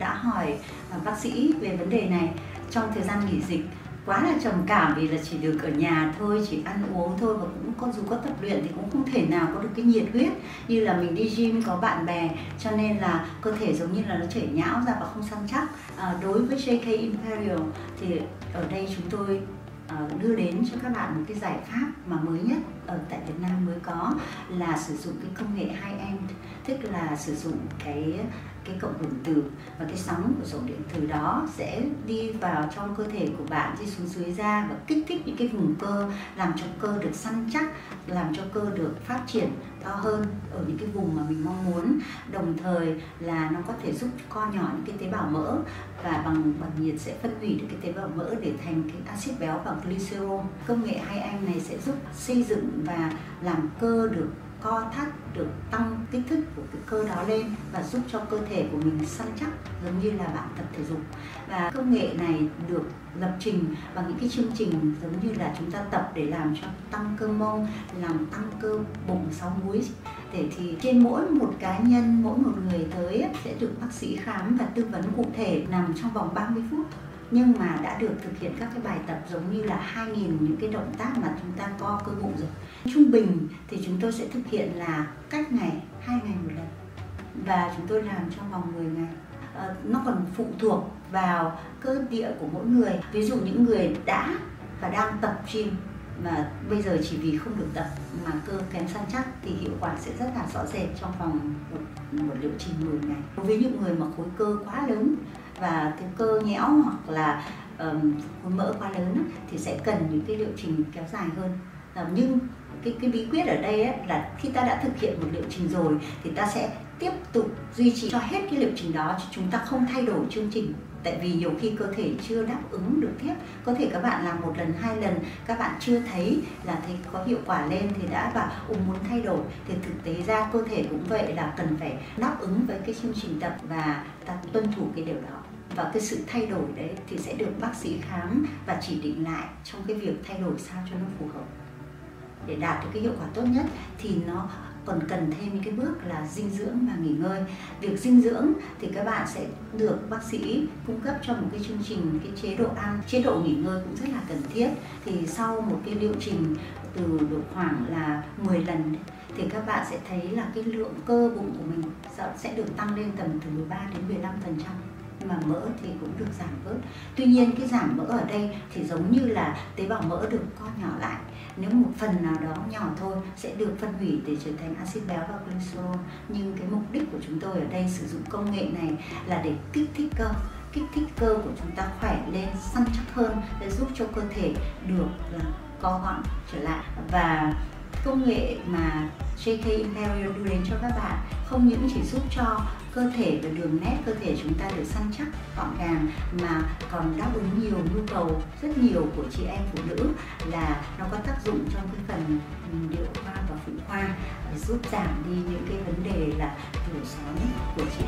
đã hỏi à, bác sĩ về vấn đề này. Trong thời gian nghỉ dịch quá là trầm cảm vì là chỉ được ở nhà thôi chỉ ăn uống thôi và cũng con dù có tập luyện thì cũng không thể nào có được cái nhiệt huyết như là mình đi gym có bạn bè. Cho nên là cơ thể giống như là nó chảy nhão ra và không săn chắc. À, đối với JK Imperial thì ở đây chúng tôi à, đưa đến cho các bạn một cái giải pháp mà mới nhất ở tại Việt Nam mới có là sử dụng cái công nghệ high end tức là sử dụng cái cái cộng hưởng từ và cái sóng của dòng điện từ đó sẽ đi vào trong cơ thể của bạn, đi xuống dưới da và kích thích những cái vùng cơ, làm cho cơ được săn chắc, làm cho cơ được phát triển to hơn ở những cái vùng mà mình mong muốn. Đồng thời là nó có thể giúp co nhỏ những cái tế bào mỡ và bằng bằng nhiệt sẽ phân hủy được cái tế bào mỡ để thành cái axit béo và glycerol. Công nghệ hai anh này sẽ giúp xây dựng và làm cơ được co thắt được tăng kích thước của cái cơ đó lên và giúp cho cơ thể của mình săn chắc giống như là bạn tập thể dục. Và công nghệ này được lập trình bằng những cái chương trình giống như là chúng ta tập để làm cho tăng cơ mông, làm tăng cơ bụng, sáu múi. Để thì trên mỗi một cá nhân, mỗi một người tới sẽ được bác sĩ khám và tư vấn cụ thể nằm trong vòng 30 phút nhưng mà đã được thực hiện các cái bài tập giống như là 2.000 những cái động tác mà chúng ta co cơ bụng rồi. Trung bình thì chúng tôi sẽ thực hiện là cách ngày hai ngày một lần. Và chúng tôi làm trong vòng 10 ngày. À, nó còn phụ thuộc vào cơ địa của mỗi người. Ví dụ những người đã và đang tập gym mà bây giờ chỉ vì không được tập mà cơ kém săn chắc thì hiệu quả sẽ rất là rõ rệt trong vòng một, một liệu trình 10 ngày. Đối với những người mà khối cơ quá lớn và cái cơ nhẽo hoặc là um, khối mỡ quá lớn thì sẽ cần những cái liệu trình kéo dài hơn. Ờ, nhưng cái cái bí quyết ở đây ấy, là khi ta đã thực hiện một liệu trình rồi thì ta sẽ tiếp tục duy trì cho hết cái liệu trình đó chứ chúng ta không thay đổi chương trình. Tại vì nhiều khi cơ thể chưa đáp ứng được tiếp có thể các bạn làm một lần, hai lần, các bạn chưa thấy là thấy có hiệu quả lên thì đã bảo ủng muốn thay đổi. Thì thực tế ra cơ thể cũng vậy là cần phải đáp ứng với cái chương trình tập và ta tuân thủ cái điều đó. Và cái sự thay đổi đấy thì sẽ được bác sĩ khám và chỉ định lại trong cái việc thay đổi sao cho nó phù hợp. Để đạt được cái hiệu quả tốt nhất thì nó còn cần thêm những cái bước là dinh dưỡng và nghỉ ngơi. Việc dinh dưỡng thì các bạn sẽ được bác sĩ cung cấp cho một cái chương trình, cái chế độ ăn, chế độ nghỉ ngơi cũng rất là cần thiết. Thì sau một cái liệu trình từ độ khoảng là 10 lần thì các bạn sẽ thấy là cái lượng cơ bụng của mình sẽ được tăng lên tầm từ 13 đến 15 phần trăm mà mỡ thì cũng được giảm bớt. Tuy nhiên cái giảm mỡ ở đây thì giống như là tế bào mỡ được co nhỏ lại. Nếu một phần nào đó nhỏ thôi sẽ được phân hủy để trở thành axit béo và cholesterol. Nhưng cái mục đích của chúng tôi ở đây sử dụng công nghệ này là để kích thích cơ, kích thích cơ của chúng ta khỏe lên, săn chắc hơn, để giúp cho cơ thể được là co gọn trở lại. Và công nghệ mà JK Imperial đưa đến cho các bạn, không những chỉ giúp cho cơ thể và đường nét cơ thể chúng ta được săn chắc, gọn gàng, mà còn đáp ứng nhiều nhu cầu rất nhiều của chị em phụ nữ, là nó có tác dụng trong cái phần điệu khoa và phụ khoa giúp giảm đi những cái vấn đề là tuổi sóng của chị